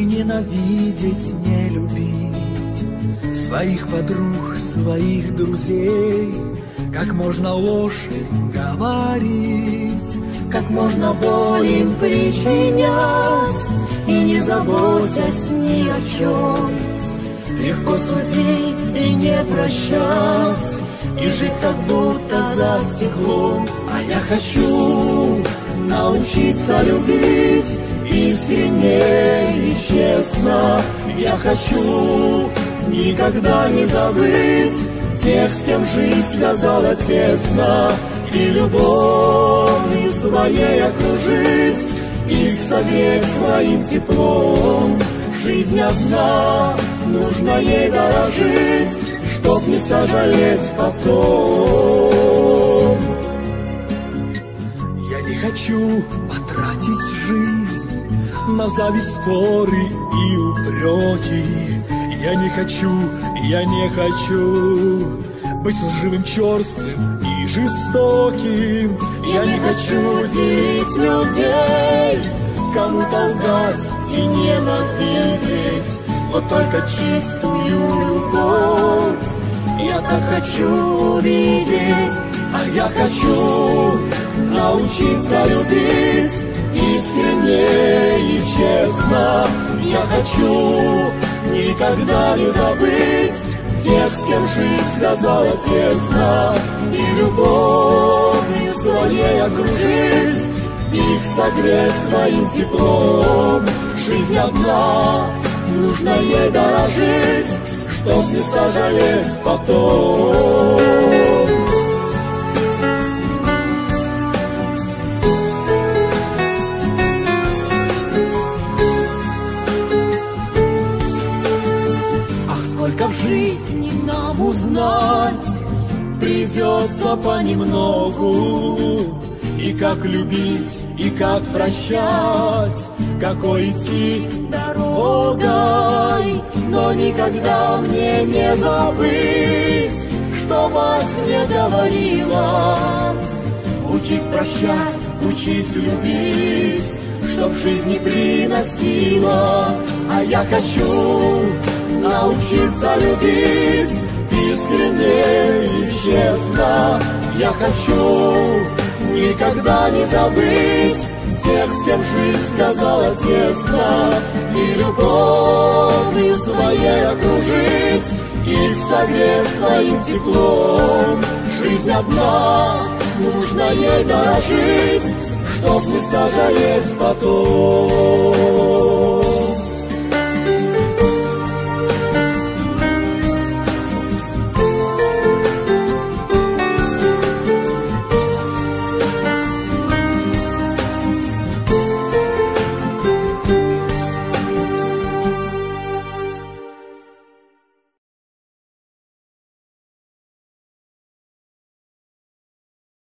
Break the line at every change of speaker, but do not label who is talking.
ненавидеть, не любить Своих подруг, своих друзей. Как можно ложь говорить Как можно боль им причинять И не заботясь ни о чем Легко судить и не прощать И жить как будто за стеклом. А я хочу научиться любить Я хочу никогда не забыть Тех, с кем жизнь связала тесно И любовью своей окружить Их согреть своим теплом. Жизнь одна, нужно ей дорожить Чтоб не сожалеть потом. Я не хочу потратить жизнь на зависть, споры и упреки. Я не хочу, я не хочу быть лживым, черствым и жестоким. Я не хочу делить людей, кому-то лгать и ненавидеть, вот только чистую любовь. Я так хочу увидеть, а я хочу научиться любить искренне Я хочу никогда не забыть Тех, с кем жизнь связала тесно И любовью своей окружить Их согреть своим теплом. Жизнь одна, нужно ей дорожить Чтоб не сожалеть потом жизни нам узнать. Придется понемногу И как любить, и как прощать. Какой идти дорогой Но никогда мне не забыть Что мать мне говорила. Учись прощать, учись любить Чтоб жизнь не приносила А я хочу научиться любить искренне и честно. Я хочу никогда не забыть тех, с кем жизнь связала тесно, и любовью своей окружить, их согреть своим теплом. Жизнь одна, нужно ей дорожить, чтоб не сожалеть потом.